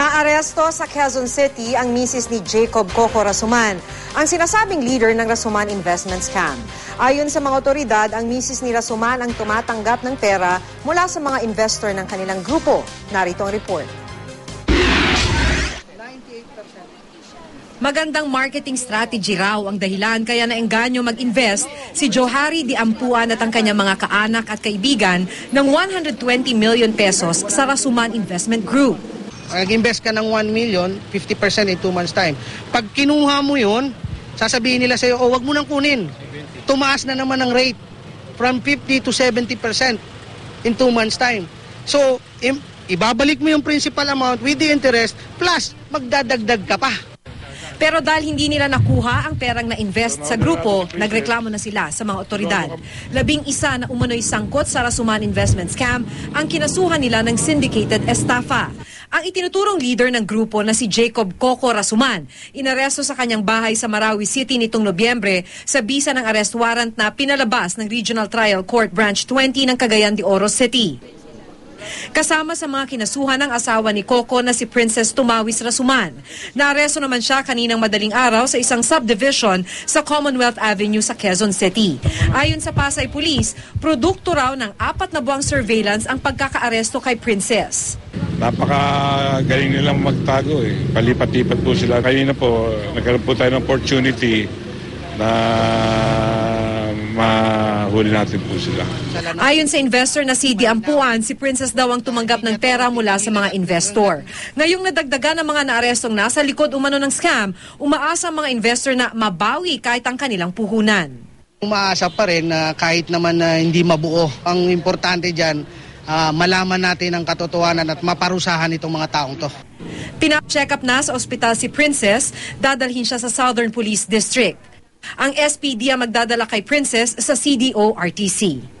Naaresto sa Quezon City ang misis ni Jacob Coco Rasuman, ang sinasabing leader ng Rasuman Investment Scam. Ayon sa mga otoridad, ang misis ni Rasuman ang tumatanggap ng pera mula sa mga investor ng kanilang grupo. Narito ang report. Magandang marketing strategy raw ang dahilan kaya naengganyo mag-invest si Johari Di Ampuan at ang kanyang mga kaanak at kaibigan ng 120 million pesos sa Rasuman Investment Group. Nag-invest ka ng 1 million, 50% in 2 months time. Pag kinuha mo yun, sasabihin nila sa'yo, oh, wag mo nang kunin. Tumaas na naman ang rate from 50 to 70% in 2 months time. So, ibabalik mo yung principal amount with the interest plus magdadagdag ka pa. Pero dahil hindi nila nakuha ang perang na-invest sa grupo, nagreklamo na sila sa mga otoridad. Labing isa na umano'y sangkot sa Rasuman Investment Scam ang kinasuhan nila ng syndicated estafa. Ang itinuturong leader ng grupo na si Jacob Coco Rasuman, inaresto sa kanyang bahay sa Marawi City nitong Nobyembre sa bisa ng arrest warrant na pinalabas ng Regional Trial Court Branch 20 ng Cagayan de Oro City. Kasama sa mga kinasuhan ng asawa ni Coco na si Princess Tumawis Rasuman. Naaresto naman siya kaninang madaling araw sa isang subdivision sa Commonwealth Avenue sa Quezon City. Ayon sa Pasay Police, produkto raw ng apat na buwang surveillance ang pagkakaaresto kay Princess. Napakagaling nilang magtago eh. Palipat-lipat po sila. Kanina po, nagkaroon po tayo ng opportunity na mahuli natin po sila. Ayon sa investor na si Di Ampuan, si Princess daw ang tumanggap ng pera mula sa mga investor. Ngayong nadagdagan ng mga naarestong nasa likod umano ng scam, umaasa ang mga investor na mabawi kahit ang kanilang puhunan. Umaasa pa rin na kahit naman na hindi mabuo, ang importante dyan, ah, malaman natin ang katotohanan at maparusahan itong mga taong to. Pina-check up na sa ospital si Princess, dadalhin siya sa Southern Police District. Ang SPD ang magdadala kay Princess sa CDO-RTC.